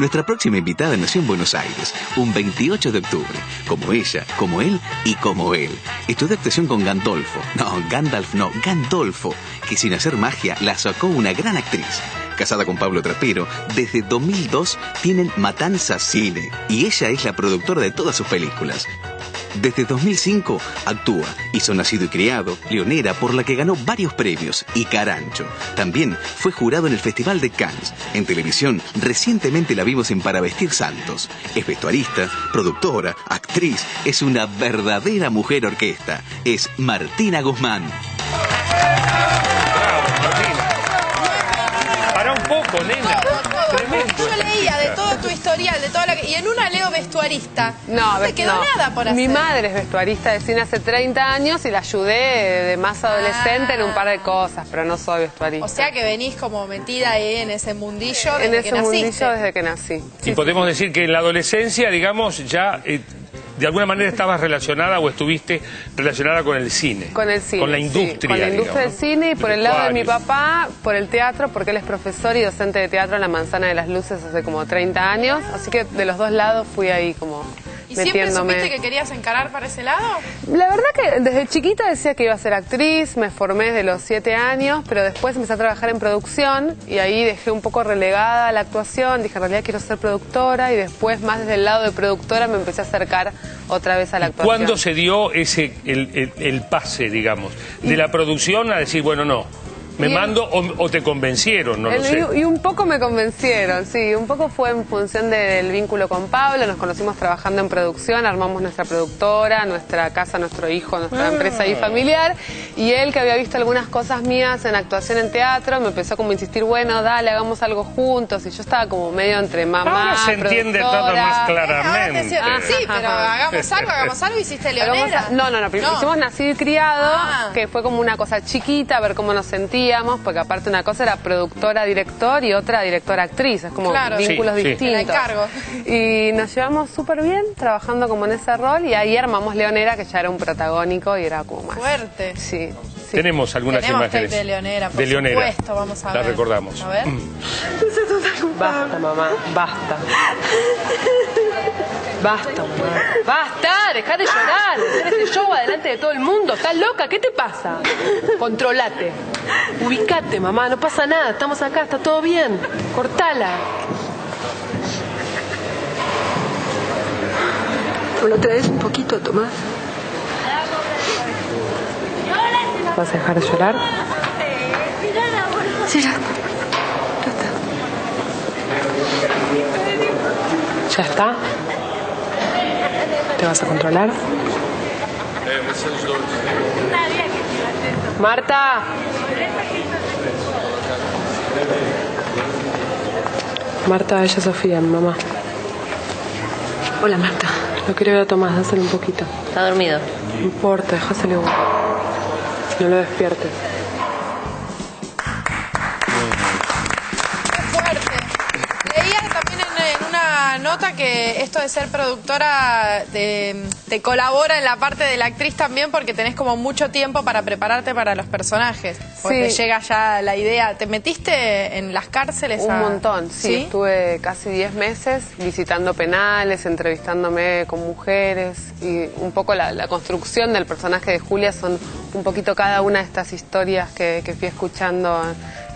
Nuestra próxima invitada nació en Buenos Aires, un 28 de octubre, como ella, como él y como él. Estudió actuación con Gandolfo, no, Gandalf no, Gandolfo, que sin hacer magia la sacó una gran actriz. Casada con Pablo Trapero, desde 2002 tienen Matanza Cine y ella es la productora de todas sus películas. Desde 2005 actúa, hizo Nacido y Criado, Leonera, por la que ganó varios premios, y Carancho. También fue jurado en el Festival de Cannes. En televisión, recientemente la vimos en Para Vestir Santos. Es vestuarista, productora, actriz, es una verdadera mujer orquesta. Es Martina Guzmán. Para un poco, nena. Tremendo. Yo leía de todo tu historial, de toda la que- y en una leo vestuarista. No, te ves- quedó no. nada por hacer. Mi madre es vestuarista de cine hace 30 años y la ayudé de más adolescente en un par de cosas, pero no soy vestuarista. O sea que venís como metida ahí en ese mundillo desde en que ese naciste. mundillo desde que nací. Y podemos decir que en la adolescencia, digamos, ya eh, de alguna manera estabas relacionada o estuviste relacionada con el cine. Con el cine. Con la sí, industria. con la industria digamos, del cine y por el lado de mi papá, por el teatro, porque él es profesor y docente de teatro en la Manzana de las Luces hace como 30 años. Así que de los dos lados fui ahí como ¿Y siempre supiste que querías encarar para ese lado? La verdad que desde chiquita decía que iba a ser actriz, me formé desde los siete años, pero después empecé a trabajar en producción y ahí dejé un poco relegada la actuación, dije en realidad quiero ser productora y después más desde el lado de productora me empecé a acercar otra vez a la actuación. ¿Cuándo se dio ese el, el- el pase, digamos, de la producción a decir, bueno, no, me Y- mando o, o te convencieron, no lo sé? y, y un poco me convencieron, sí, un poco fue en función de- del vínculo con Pablo, nos conocimos trabajando en producción, armamos nuestra productora, nuestra casa, nuestro hijo, nuestra Ah. empresa y familiar, y él que había visto algunas cosas mías en actuación en teatro, me empezó como a insistir, bueno, dale, hagamos algo juntos, y yo estaba como medio entre mamá, Ahora se entiende todo más claramente. decía, sí, pero hagamos algo, hagamos algo, hiciste Leonera. a- No, no, no, primero hicimos Nacido y Criado, Ah. que fue como una cosa chiquita, a ver cómo nos sentíamos, porque aparte una cosa era productora, director y otra directora, actriz, es como Claro. vínculos Sí, distintos. La. Y nos llevamos súper bien trabajando como en ese rol y ahí armamos Leonera, que ya era un protagónico y era como más... Fuerte. Sí, sí. Tenemos algunas Tenemos imágenes de Leonera, por de Leonera. supuesto, vamos a La ver. recordamos. A ver. Basta, mamá, basta. Basta, mamá. Basta, deja de llorar, de hacer este show adelante de todo el mundo. ¿Estás loca? ¿Qué te pasa? Controlate. Ubicate, mamá, no pasa nada. Estamos acá, está todo bien. Cortala. ¿Me lo traes un poquito, Tomás? ¿Vas a dejar de llorar? Sí, ya. ¿Ya está? ¿Te vas a controlar? Marta. Marta, ella es Sofía, mi mamá. Hola, Marta. Lo quiero ver a Tomás, dáselo un poquito. Está dormido. No importa, dejáselo. No lo despiertes. Qué fuerte. Leía también en, en una nota que esto de ser productora te, te colabora en la parte de la actriz también porque tenés como mucho tiempo para prepararte para los personajes. Porque Sí. llega ya la idea. ¿Te metiste en las cárceles? Un a- montón, sí. Estuve casi 10 meses visitando penales, entrevistándome con mujeres y un poco la, la construcción del personaje de Julia son un poquito cada una de estas historias que, que fui escuchando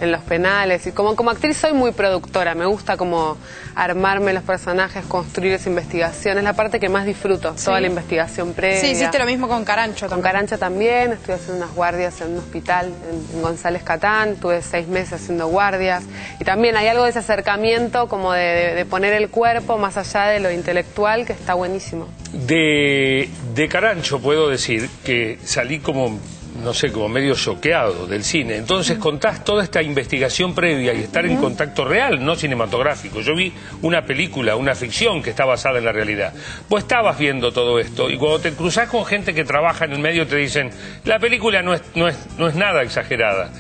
en los penales. Y como, como actriz soy muy productora, me gusta como armarme los personajes, construir esa investigación. Es la parte que más disfruto, toda la investigación previa. Sí, hiciste lo mismo con Carancho Con también. Carancha también, estuve haciendo unas guardias en un hospital en, en González Catán, tuve seis meses haciendo guardias y también hay algo de ese acercamiento como de, de- de poner el cuerpo más allá de lo intelectual que está buenísimo. De, de Carancho puedo decir que salí como, no sé, como medio choqueado del cine. Entonces contás toda esta investigación previa y estar en contacto real, no cinematográfico. Yo vi una película, una ficción que está basada en la realidad. Vos estabas viendo todo esto y cuando te cruzás con gente que trabaja en el medio te dicen, la película no es, no es, no es nada exagerada.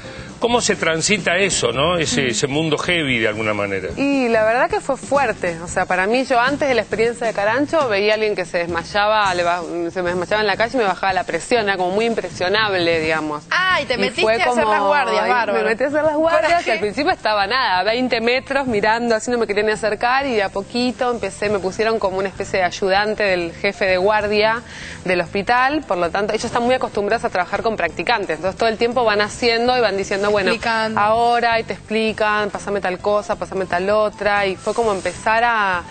¿Cómo se transita eso, no? Ese, ese mundo heavy de alguna manera. Y la verdad que fue fuerte. O sea, para mí, yo antes de la experiencia de Carancho veía a alguien que se desmayaba, le ba- se me desmayaba en la calle y me bajaba la presión. Era como muy impresionable, digamos. Ah, y te metiste a hacer las guardias, bárbaro. Me metí a hacer las guardias y al principio estaba nada, a 20 metros mirando, así no me querían ni acercar y de a poquito empecé, me pusieron como una especie de ayudante del jefe de guardia del hospital, por lo tanto ellos están muy acostumbrados a trabajar con practicantes, entonces todo el tiempo van haciendo y van diciendo, bueno, Explicando. ahora y te explican, pasame tal cosa, pasame tal otra y fue como empezar a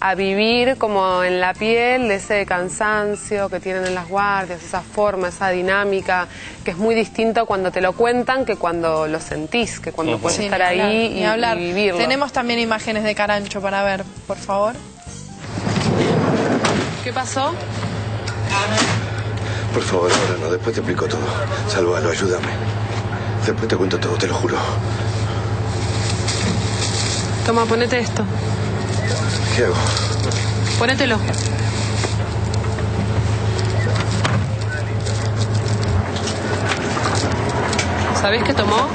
a vivir como en la piel de ese cansancio que tienen en las guardias, esa forma, esa dinámica, que es muy distinto cuando te lo cuentan que cuando lo sentís, que cuando puedes Sí, estar ni ahí y, hablar. y vivirlo. Tenemos también imágenes de Carancho para ver, por favor. ¿Qué pasó? Por favor, ahora no, después te explico todo. Sálvalo, ayúdame. Después te cuento todo, te lo juro. Toma, ponete esto. ¿Qué hago? Ponételo. ¿Sabés qué tomó?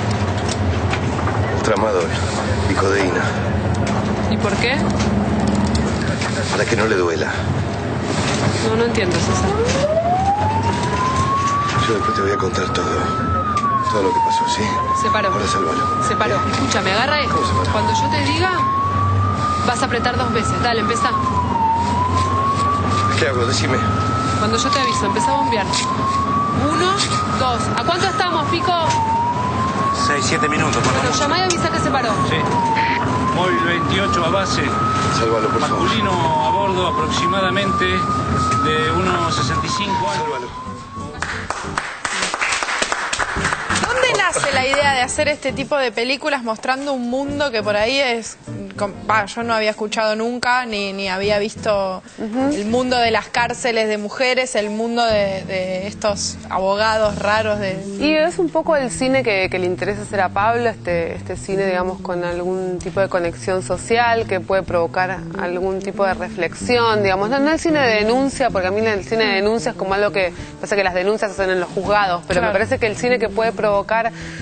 Tramadol y codeína, ¿Y por qué? para que no le duela. No, no entiendo, César. Yo después te voy a contar todo. Todo lo que pasó, ¿sí? Se paró. Ahora sálvalo. Se paró. Escúchame, agarra esto. ¿Cómo se paró? Cuando yo te diga, vas a apretar dos veces. Dale, empezá. ¿Qué hago? Decime. Cuando yo te aviso, empezá a bombear. Uno, dos. ¿A cuánto estamos, Pico? 6, 7 minutos, por Bueno, llamá y avisa que se paró. Sí. Móvil 28 a base. Sálvalo, por favor. Masculino a bordo aproximadamente de unos 65 años. Sálvalo. La idea de hacer este tipo de películas mostrando un mundo que por ahí es... va, yo no había escuchado nunca, ni, ni había visto el mundo de las cárceles de mujeres, el mundo de, de estos abogados raros de... Y es un poco el cine que, que le interesa hacer a Pablo, este, este cine, digamos, con algún tipo de conexión social que puede provocar algún tipo de reflexión, digamos. No, no el cine de denuncia, porque a mí el cine de denuncia es como algo que pasa que las denuncias se hacen en los juzgados, pero Claro. me parece que el cine que puede provocar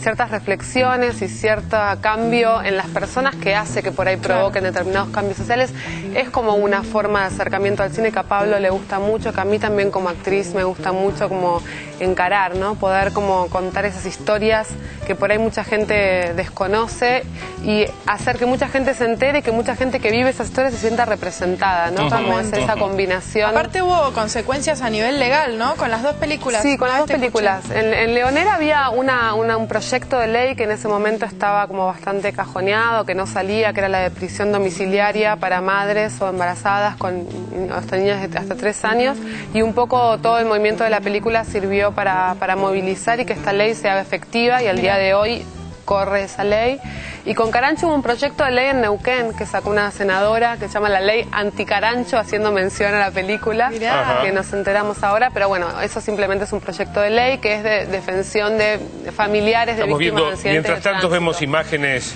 ciertas reflexiones y cierto cambio en las personas que hace que por ahí provoquen determinados cambios sociales es como una forma de acercamiento al cine que a Pablo le gusta mucho, que a mí también como actriz me gusta mucho como encarar, ¿no? Poder como contar esas historias que por ahí mucha gente desconoce y hacer que mucha gente se entere y que mucha gente que vive esas historias se sienta representada, ¿no? Como es esa combinación. Aparte hubo consecuencias a nivel legal, ¿no? Con las dos películas. Sí, con las dos vez te películas. En, en Leonera había una, una- un proyecto de ley que en ese momento estaba como bastante cajoneado, que no salía, que era la de prisión domiciliaria para madres o embarazadas con hasta niñas de hasta tres años. Y un poco todo el movimiento de la película sirvió para, para movilizar y que esta ley se haga efectiva y al día de hoy corre esa ley. Y con Carancho hubo un proyecto de ley en Neuquén que sacó una senadora que se llama la ley anticarancho, haciendo mención a la película, Mirá. Que nos enteramos ahora, pero bueno, eso simplemente es un proyecto de ley que es de defensión de de familiares de Estamos víctimas viendo, de mientras de tanto vemos imágenes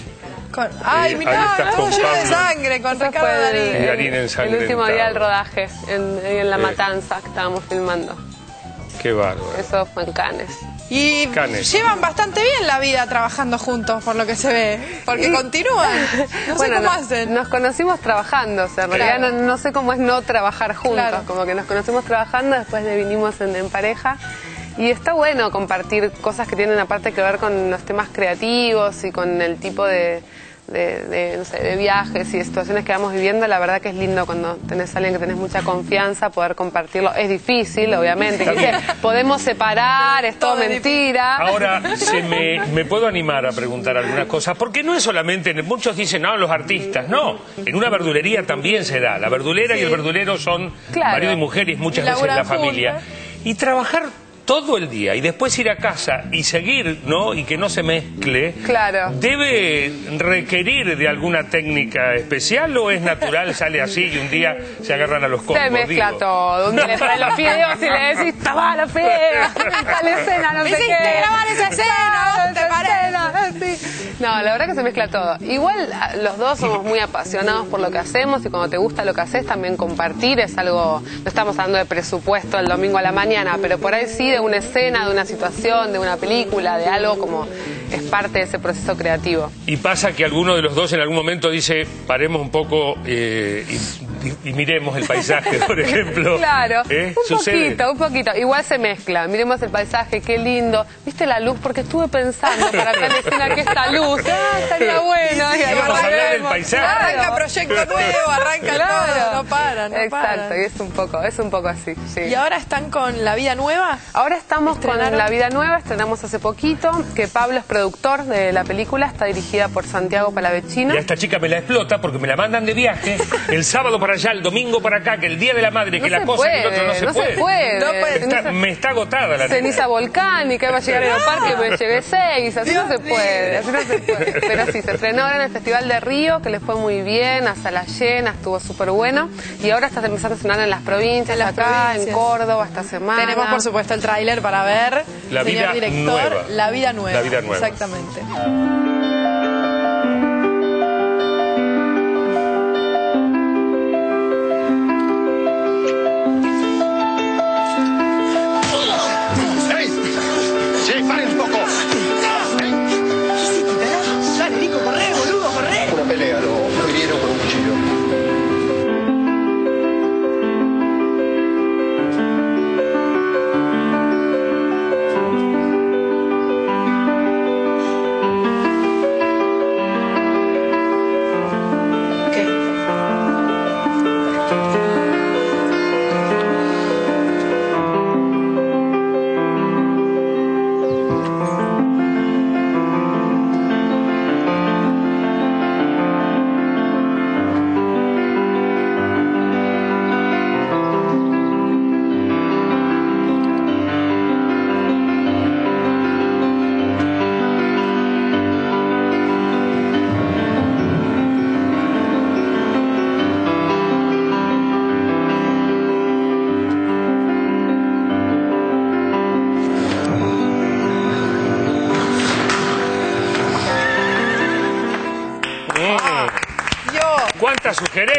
Con- Ay, Eh, mirá, con lleno de sangre, con Ricardo Darín. Darín el, último día del rodaje, en, en La Eh. Matanza, que estábamos filmando. Qué bárbaro. Eso fue en Cannes. Y Canes. llevan bastante bien la vida trabajando juntos, por lo que se ve. Porque continúan. No sé cómo no- hacen. Nos conocimos trabajando, o sea, en realidad Claro. no, no sé cómo es no trabajar juntos, Claro. como que nos conocimos trabajando, después le vinimos en, en pareja. Y está bueno compartir cosas que tienen aparte que ver con los temas creativos y con el tipo de, de, de, no sé, de viajes y de situaciones que vamos viviendo. La verdad que es lindo cuando tenés a alguien que tenés mucha confianza, poder compartirlo. Es difícil, obviamente. que podemos separar, es todo mentira. Ahora, se me, me puedo animar a preguntar algunas cosas, porque no es solamente, muchos dicen, no, los artistas, no, en una verdulería también se da, la verdulera y el verdulero son Claro. marido y mujer y muchas Y veces la familia. Y trabajar todo el día y después ir a casa y seguir, ¿no? Y que no se mezcle. Claro. ¿Debe requerir de alguna técnica especial o es natural, sale así y un día se agarran a los combos? Se mezcla digo? todo. Un día le traes los fideos y le decís, toma los fideos, a la escena, no Me sé hiciste qué. grabar esa escena. ¿te escena, sí. No, la verdad que se mezcla todo. Igual los dos somos muy apasionados por lo que hacemos y cuando te gusta lo que haces también compartir es algo, no estamos hablando de presupuesto el domingo a la mañana, pero por ahí sí de una escena, de una situación, de una película, de algo como es parte de ese proceso creativo. Y pasa que alguno de los dos en algún momento dice, paremos un poco eh, y, y- y miremos el paisaje, por ejemplo. Claro, ¿Eh? un ¿Sucede? poquito, un poquito. Igual se mezcla. Miremos el paisaje, qué lindo. ¿Viste la luz? Porque estuve pensando para cada escena que esta luz. Ah, estaría bueno. sí, Y vamos a hablar del paisaje. Arranca proyecto nuevo, arranca Claro. todo, no paran, no Exacto, paran. y es un poco, es un poco así. sí. ¿Y ahora están con La Vida Nueva? Ahora estamos ¿Estrenaron? con La Vida Nueva, estrenamos hace poquito, que Pablo es productor de la película, está dirigida por Santiago Palavecino. Y a esta chica me la explota porque me la mandan de viaje el sábado para allá, el domingo para acá, que el día de la madre, que la se cosa, que el otro no se no se puede. No puede. Está- me está agotada la Ceniza volcánica, iba a llegar al parque, me llevé seis, así no se puede, así no se puede. Pero sí, se estrenó ahora en el Festival de Río, que le fue muy bien, a sala llena, estuvo súper bueno. Y ahora está empezando a estrenar en las provincias, En las acá, provincias. en Córdoba, esta semana. Tenemos, por supuesto, el tráiler para ver. La Señor vida director, nueva. La Vida Nueva. La vida nueva. Exactamente.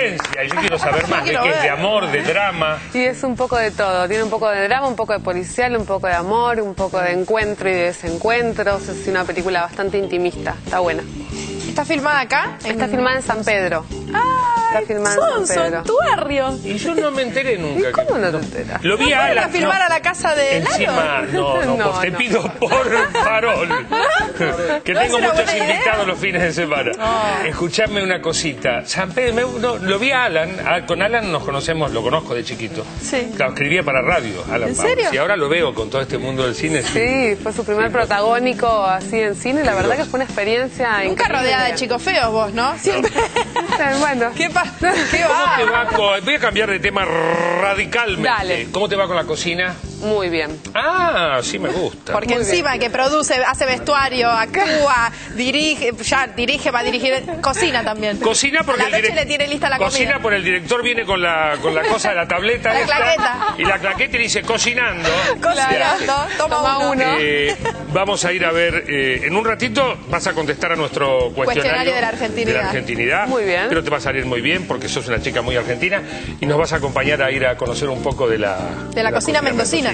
¿Cuánta sugerencia? Yo quiero saber más de qué es de amor, de drama. Y es un poco de todo, tiene un poco de drama, un poco de policial, un poco de amor, un poco de encuentro y de desencuentros. Es una película bastante intimista, está buena. ¿Está filmada acá? Está filmada en San Pedro. Ah, Está filmada en San Pedro. tu barrio. Y yo no me enteré nunca. ¿Y cómo no te enteras? Lo vi ¿No a fueron a Alan. filmar no. a la casa de Encima, Lalo? no, no, No, pues te no. pido por farol. que ¿No tengo muchos invitados los fines de semana. Escuchadme una cosita. San Pedro, me- no, lo vi a Alan. a- con Alan nos conocemos, lo conozco de chiquito. Sí. Claro, escribía para radio, Alan ¿En serio? Y ahora lo veo con todo este mundo del cine. Sí, fue su primer protagónico así en cine. La verdad que fue una experiencia Nunca increíble. rodeada de chicos feos vos, ¿no? Siempre. Bueno, ¿Qué pasa? ¿Qué ¿Cómo te va? va con- Voy a cambiar de tema radicalmente. Dale. ¿Cómo te va con la cocina? Muy bien. Ah, sí me gusta. Porque Muy encima que produce, hace vestuario, actúa, dirige, ya dirige, va a dirigir, cocina también. Cocina porque la el noche direc- le tiene lista la Cocina comida. por el director viene con la con la cosa de la tableta La esta, claqueta. y la claqueta y dice cocinando. Cocinando, toma, Toma uno. uno. Eh, vamos a ir a ver eh, en un ratito vas a contestar a nuestro cuestionario, Cuestionario de la argentinidad. de la argentinidad. Muy bien. Pero te va a salir muy bien porque sos una chica muy argentina y nos vas a acompañar a ir a conocer un poco de la De la cocina mendocina.